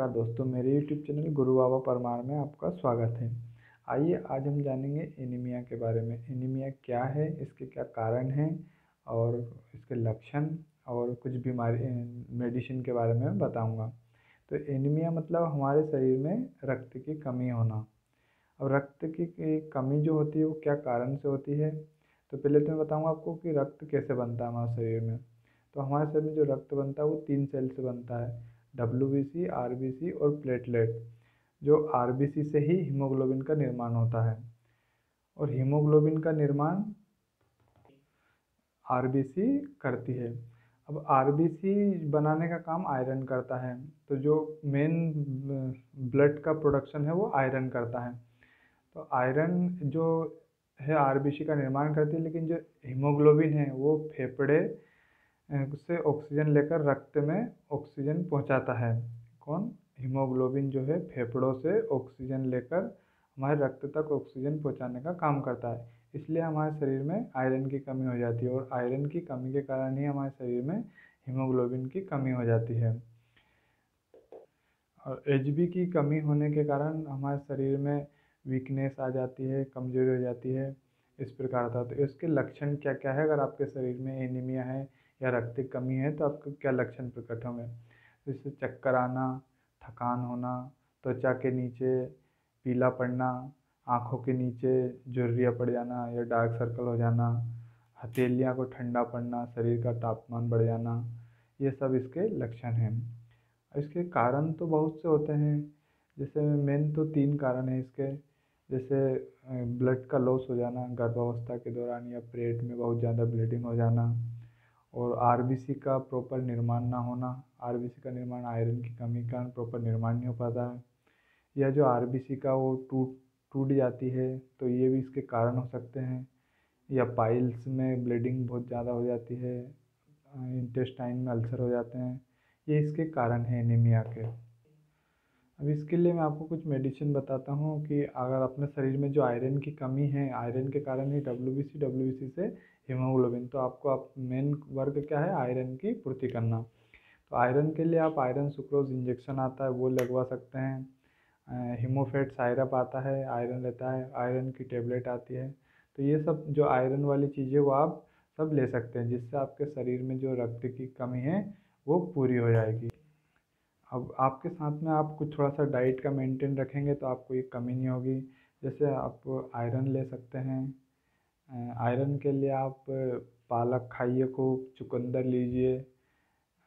नमस्कार दोस्तों, मेरे YouTube चैनल गुरु बाबा परमार में आपका स्वागत है। आइए, आज हम जानेंगे एनीमिया के बारे में। एनीमिया क्या है, इसके क्या कारण हैं और इसके लक्षण और कुछ बीमारी मेडिसिन के बारे में बताऊँगा। तो एनीमिया मतलब हमारे शरीर में रक्त की कमी होना। और रक्त की कमी जो होती है, वो क्या कारण से होती है? तो पहले तो मैं बताऊँगा आपको कि रक्त कैसे बनता है हमारे शरीर में। तो हमारे शरीर में जो रक्त बनता है, वो तीन सेल से बनता है। W B C R B C और प्लेटलेट जो आर बी सी ही हीमोग्लोबिन का निर्माण होता है। और हीमोग्लोबिन का निर्माण आर बी सी करती है। अब आर बी सी बनाने का काम आयरन करता है तो जो मेन ब्लड का प्रोडक्शन है वो आयरन करता है। तो आयरन जो है आर बी सी का निर्माण करती है, लेकिन जो हीमोग्लोबिन है वो फेफड़े से ऑक्सीजन लेकर रक्त में ऑक्सीजन पहुंचाता है। कौन? हीमोग्लोबिन जो है, फेफड़ों से ऑक्सीजन लेकर हमारे रक्त तक ऑक्सीजन पहुँचाने का काम करता है। इसलिए हमारे शरीर में आयरन की कमी हो जाती है और आयरन की कमी के कारण ही हमारे शरीर में हीमोग्लोबिन की कमी हो जाती है। और एचबी की कमी होने के कारण हमारे शरीर में वीकनेस आ जाती है, कमज़ोरी हो जाती है। इस प्रकार था। तो इसके लक्षण क्या क्या है? अगर आपके शरीर में एनीमिया है या रक्त की कमी है तो आपको क्या लक्षण प्रकट होंगे? जैसे चक्कर आना, थकान होना, त्वचा के नीचे पीला पड़ना, आँखों के नीचे झुर्रियाँ पड़ जाना या डार्क सर्कल हो जाना, हथेलियाँ को ठंडा पड़ना, शरीर का तापमान बढ़ जाना, ये सब इसके लक्षण हैं। इसके कारण तो बहुत से होते हैं, जैसे मेन तो तीन कारण हैं इसके, जैसे ब्लड का लॉस हो जाना, गर्भावस्था के दौरान या पेट में बहुत ज़्यादा ब्लीडिंग हो जाना और आरबीसी का प्रॉपर निर्माण ना होना आरबीसी का निर्माण आयरन की कमी के कारण प्रॉपर निर्माण नहीं हो पाता है। या जो आरबीसी का वो टूट टूट जाती है तो ये भी इसके कारण हो सकते हैं। या पाइल्स में ब्लीडिंग बहुत ज़्यादा हो जाती है इंटेस्टाइन में अल्सर हो जाते हैं, ये इसके कारण हैं एनीमिया के। अब इसके लिए मैं आपको कुछ मेडिसिन बताता हूँ कि अगर अपने शरीर में जो आयरन की कमी है आयरन के कारण ही W B C W B C से हीमोग्लोबिन। तो आपको आप मेन वर्क क्या है? आयरन की पूर्ति करना। तो आयरन के लिए आप आयरन सुक्रोज इंजेक्शन आता है, वो लगवा सकते हैं। हीमोफेट सायरप आता है, आयरन रहता है, आयरन की टेबलेट आती है। तो ये सब जो आयरन वाली चीज़ें, वो आप सब ले सकते हैं, जिससे आपके शरीर में जो रक्त की कमी है, वो पूरी हो जाएगी। अब आपके साथ में आप कुछ थोड़ा सा डाइट का मेंटेन रखेंगे तो आपको ये कमी नहीं होगी। जैसे आप आयरन ले सकते हैं। आयरन के लिए आप पालक खाइए खूब, चुकंदर लीजिए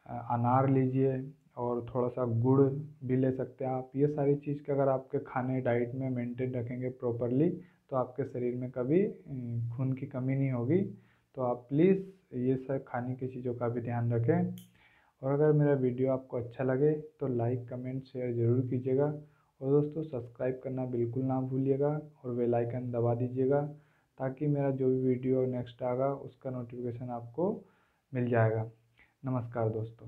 अनार लीजिए और थोड़ा सा गुड़ भी ले सकते हैं आप। ये सारी चीज़ के अगर आपके खाने डाइट में मेंटेन रखेंगे प्रॉपरली तो आपके शरीर में कभी खून की कमी नहीं होगी। तो आप प्लीज़ ये सब खाने की चीज़ों का भी ध्यान रखें। और अगर मेरा वीडियो आपको अच्छा लगे तो लाइक, कमेंट, शेयर ज़रूर कीजिएगा। और दोस्तों, सब्सक्राइब करना बिल्कुल ना भूलिएगा और बेल आइकन दबा दीजिएगा। ताकि मेरा जो भी वीडियो नेक्स्ट आएगा उसका नोटिफिकेशन आपको मिल जाएगा। नमस्कार दोस्तों।